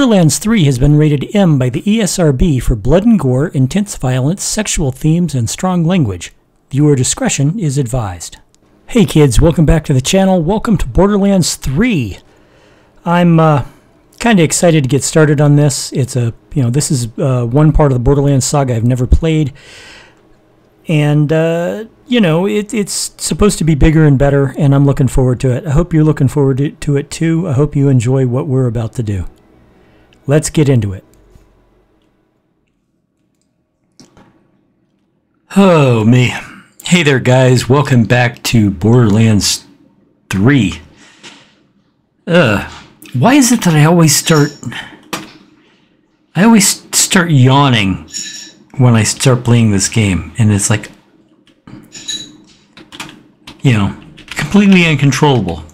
Borderlands 3 has been rated M by the ESRB for blood and gore, intense violence, sexual themes, and strong language. Viewer discretion is advised. Hey kids, welcome back to the channel. Welcome to Borderlands 3. I'm uh, kind of excited to get started on this. It's a, you know, this is uh, one part of the Borderlands saga I've never played. And, uh, you know, it, it's supposed to be bigger and better, and I'm looking forward to it. I hope you're looking forward to, to it too. I hope you enjoy what we're about to do. Let's get into it. Oh, me. Hey there, guys. Welcome back to Borderlands 3. Ugh. Why is it that I always start. I always start yawning when I start playing this game, and it's like. You know, completely uncontrollable.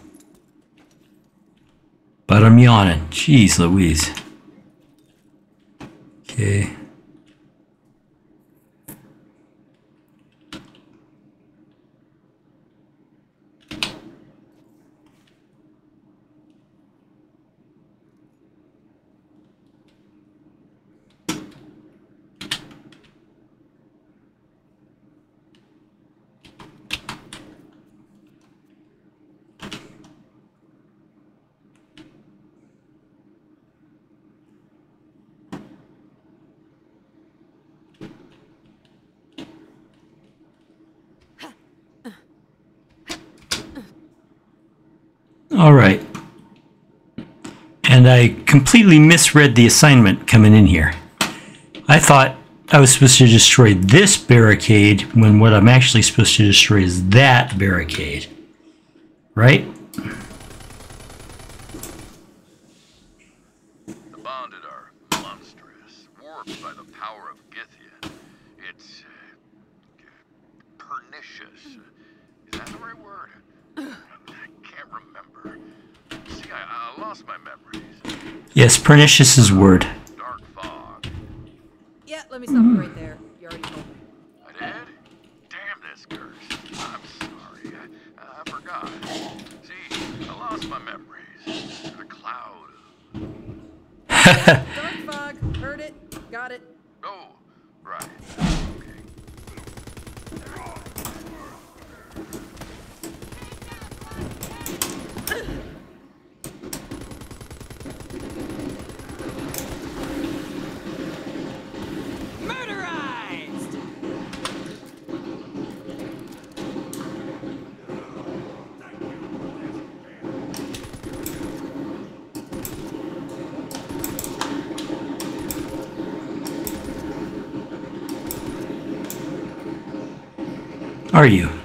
But I'm yawning. Jeez Louise. Okay. All right. And I completely misread the assignment coming in here. I thought I was supposed to destroy this barricade when what I'm actually supposed to destroy is that barricade. Right? The bonded are monstrous, warped by the power of Gythian. It's uh, pernicious. Is that the right word? I can't remember. See, I, I lost my memories. Yes, pernicious is word. Dark fog. Yeah, let me stop you right there. You already told me. I did? Damn this curse. I'm sorry. I, I forgot. See, I lost my memories. In a cloud. Dark fog, heard it, got it. Oh, right. Okay. Murderized! Are you?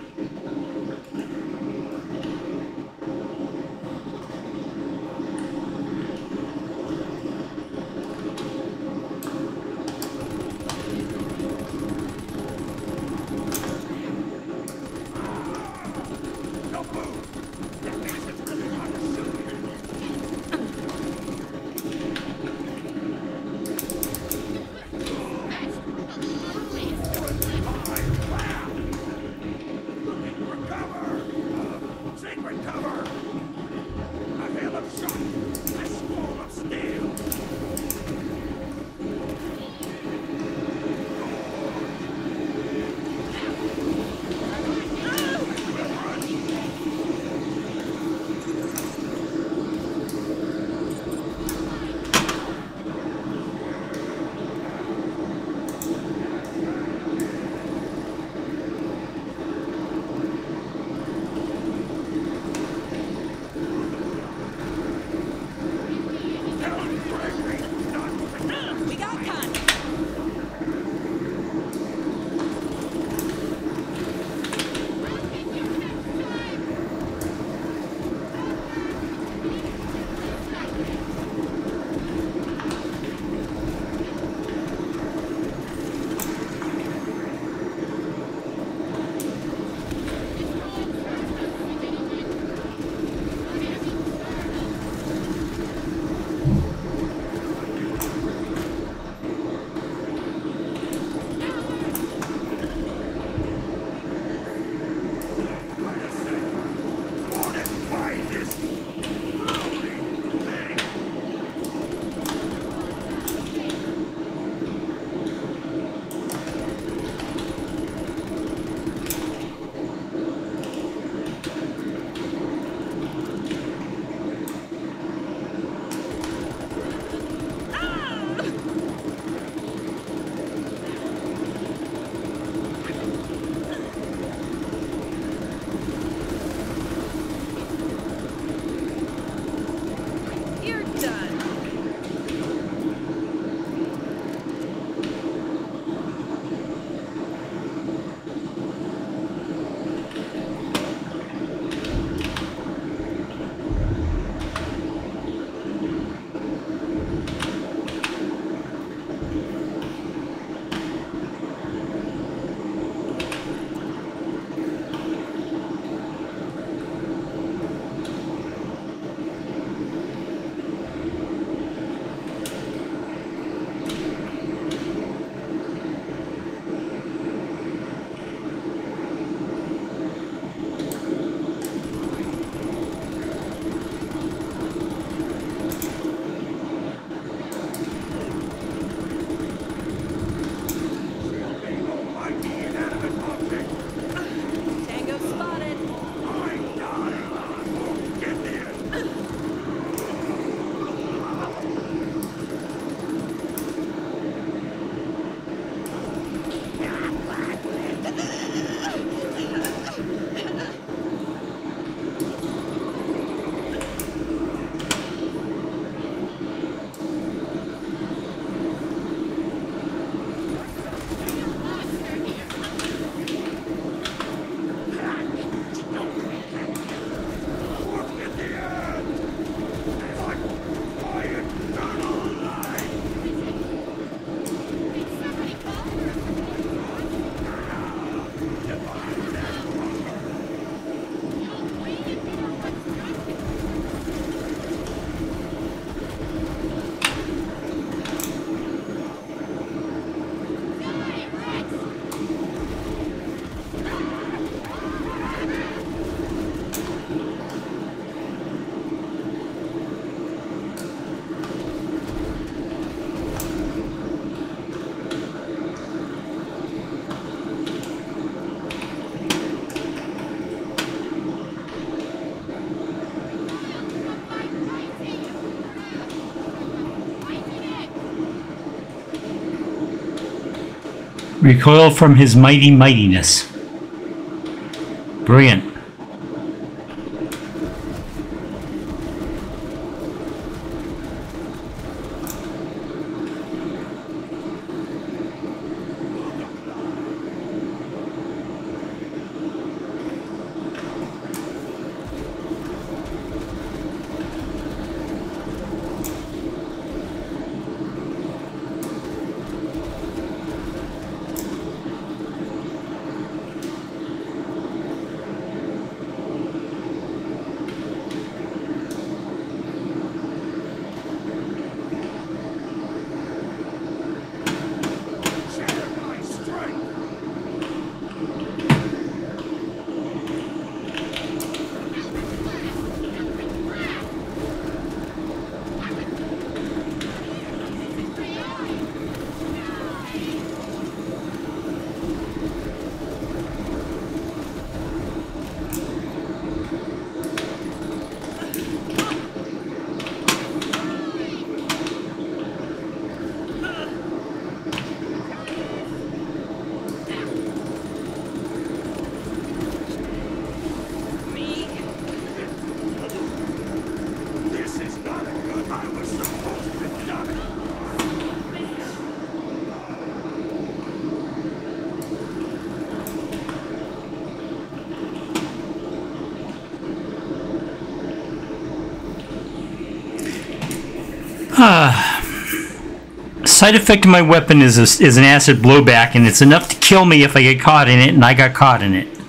Recoil from his mighty mightiness. Brilliant. Side effect of my weapon is, a, is an acid blowback, and it's enough to kill me if I get caught in it, and I got caught in it.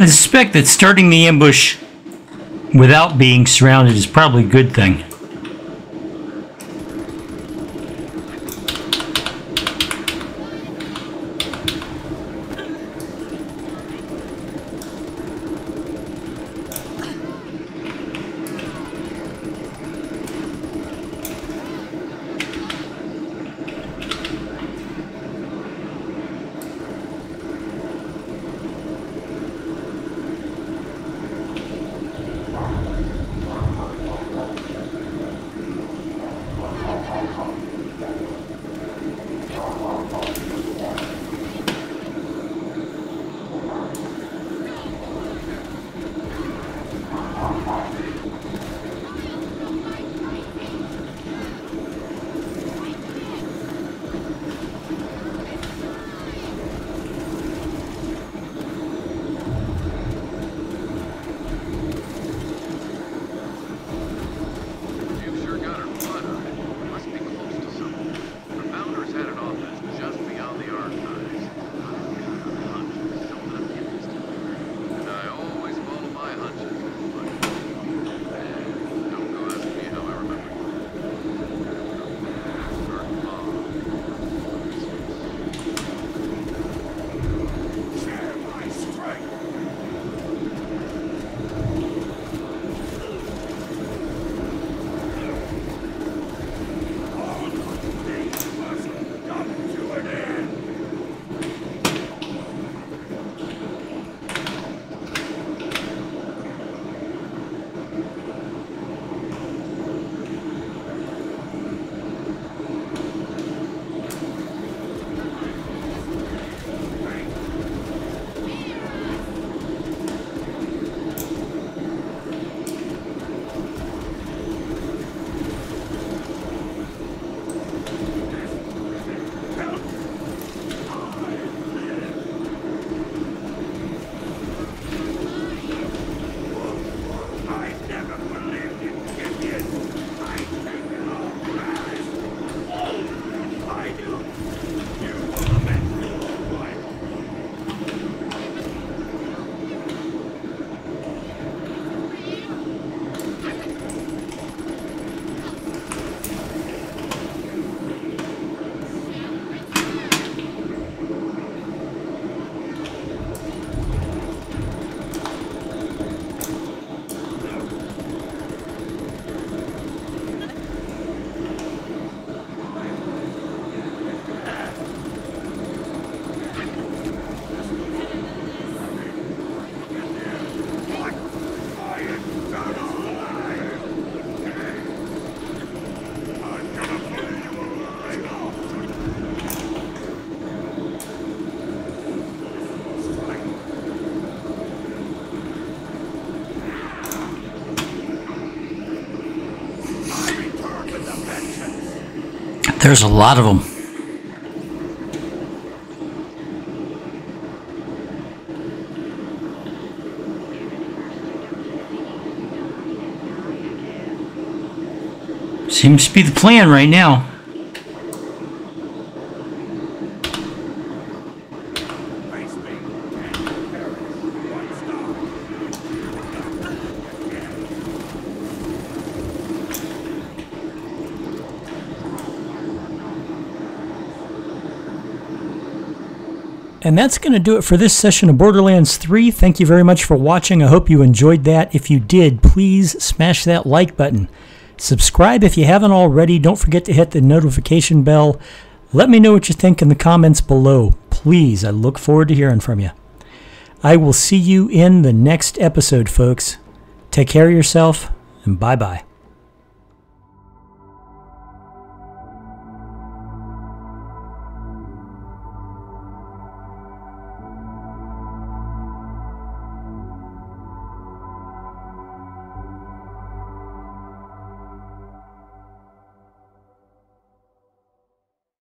I suspect that starting the ambush without being surrounded is probably a good thing. There's a lot of them. Seems to be the plan right now. Face me and perish. One star. And that's going to do it for this session of Borderlands 3. Thank you very much for watching. I hope you enjoyed that. If you did, please smash that like button. Subscribe if you haven't already. Don't forget to hit the notification bell. Let me know what you think in the comments below. Please, I look forward to hearing from you. I will see you in the next episode, folks. Take care of yourself, and bye bye.